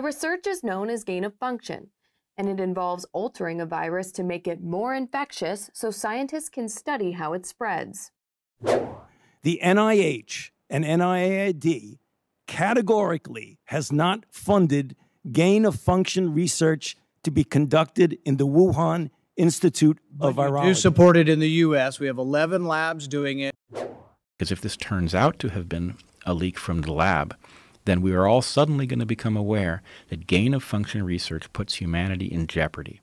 The research is known as gain of function, and it involves altering a virus to make it more infectious so scientists can study how it spreads. The NIH and NIAID categorically has not funded gain of function research to be conducted in the Wuhan Institute of but Virology. You support it in the U.S. We have 11 labs doing it. Because if this turns out to have been a leak from the lab, then we are all suddenly going to become aware that gain of function research puts humanity in jeopardy.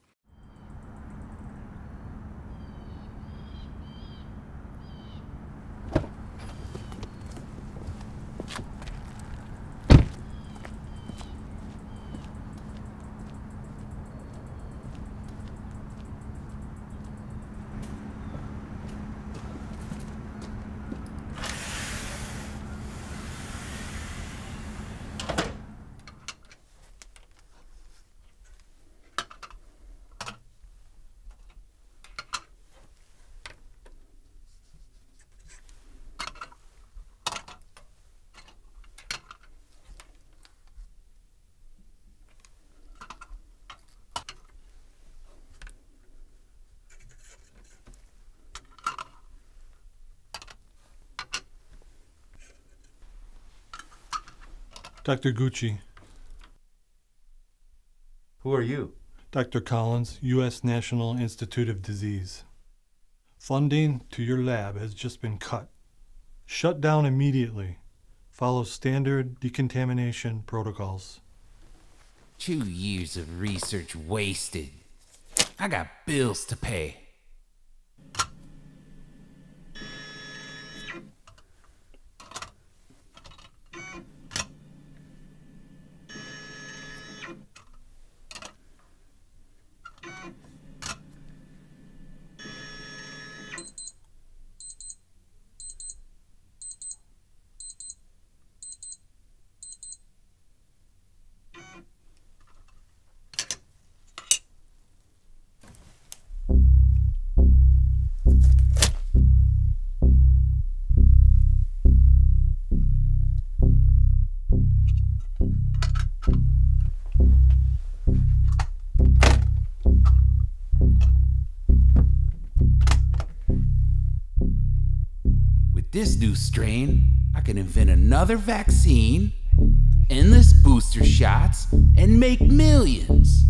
Dr. Gucci. Who are you? Dr. Collins, U.S. National Institute of Disease. Funding to your lab has just been cut. Shut down immediately. Follow standard decontamination protocols. Two years of research wasted. I got bills to pay. This new strain, I can invent another vaccine, endless booster shots, and make millions.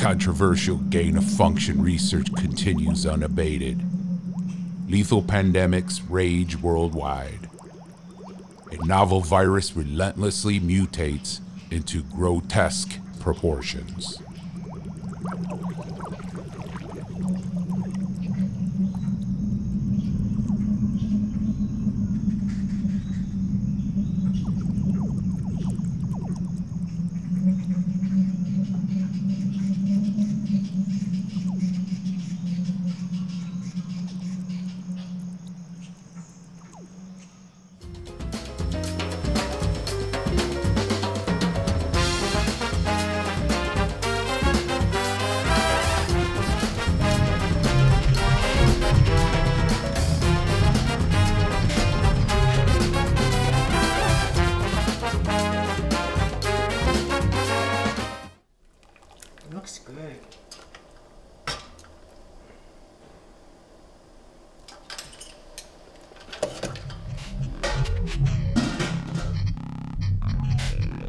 Controversial gain of function research continues unabated, lethal pandemics rage worldwide. A novel virus relentlessly mutates into grotesque proportions.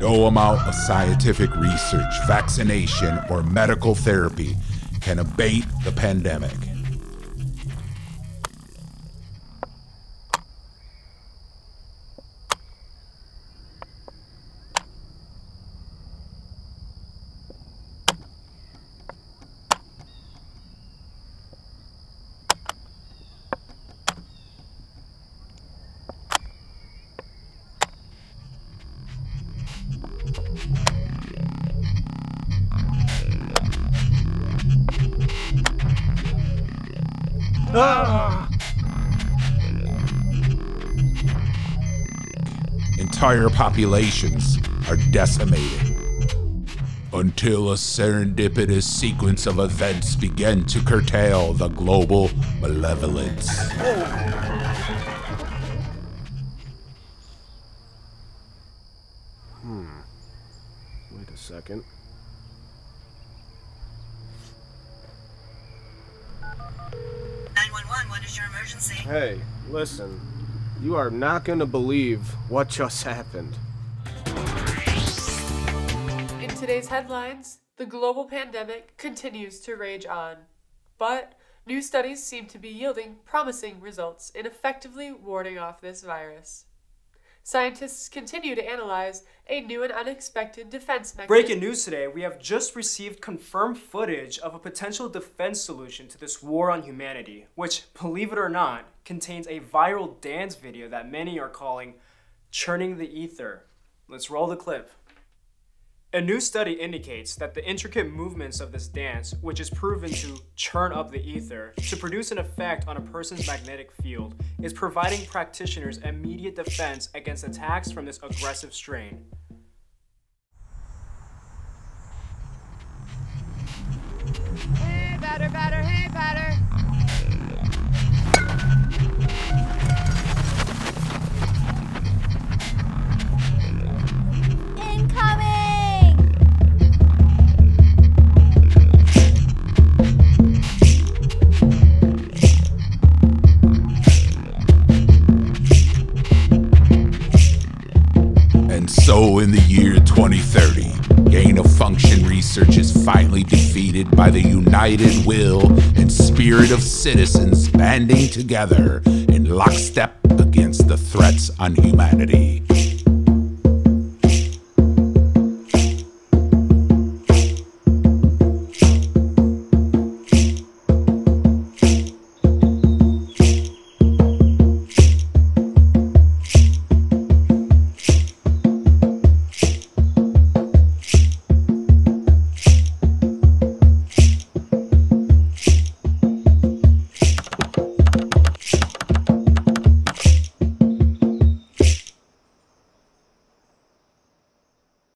No amount of scientific research, vaccination, or medical therapy can abate the pandemic. Entire populations are decimated until a serendipitous sequence of events begin to curtail the global malevolence. Hmm. Wait a second. What is your emergency? Hey, listen. You are not gonna believe what just happened. In today's headlines, the global pandemic continues to rage on. But new studies seem to be yielding promising results in effectively warding off this virus. Scientists continue to analyze a new and unexpected defense mechanism. Breaking news today, we have just received confirmed footage of a potential defense solution to this war on humanity, which, believe it or not, contains a viral dance video that many are calling Churning the Ether. Let's roll the clip. A new study indicates that the intricate movements of this dance, which is proven to churn up the ether to produce an effect on a person's magnetic field, is providing practitioners immediate defense against attacks from this aggressive strain. Hey, batter, batter, hey, batter. So, in the year 2030, gain of function research is finally defeated by the united will and spirit of citizens banding together in lockstep against the threats on humanity.